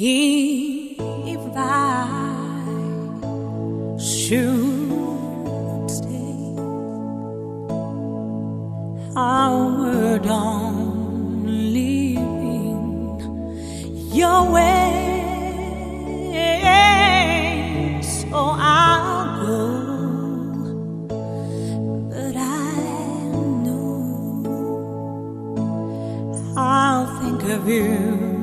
If I should stay, outward on leaving your way, so oh, I'll go. But I know. I'll think of you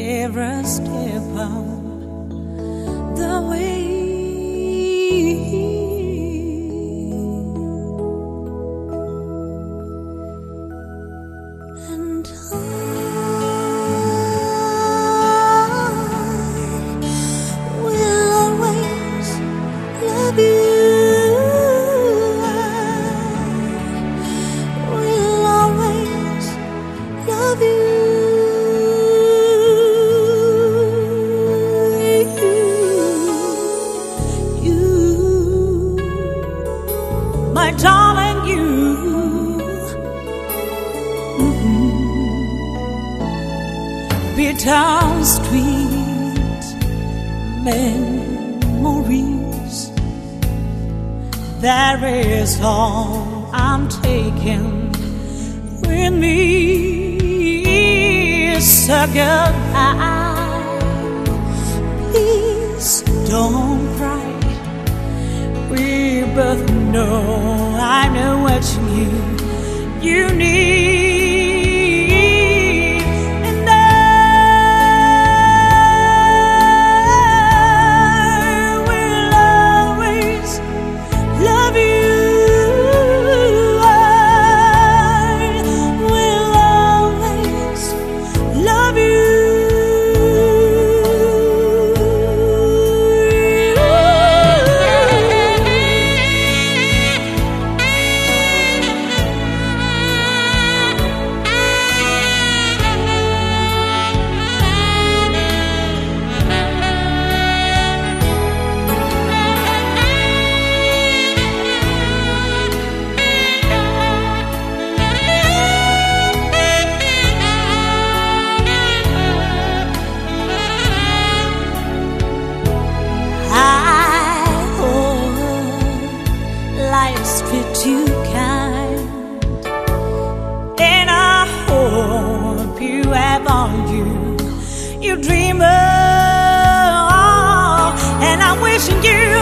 every step of the way. My darling, you. Mm-hmm. Bitter sweet memories. That is all I'm taking with me. So goodbye. Please don't cry. We both know I know what you you need, you kind And I hope you have all you you dream of, and I'm wishing you.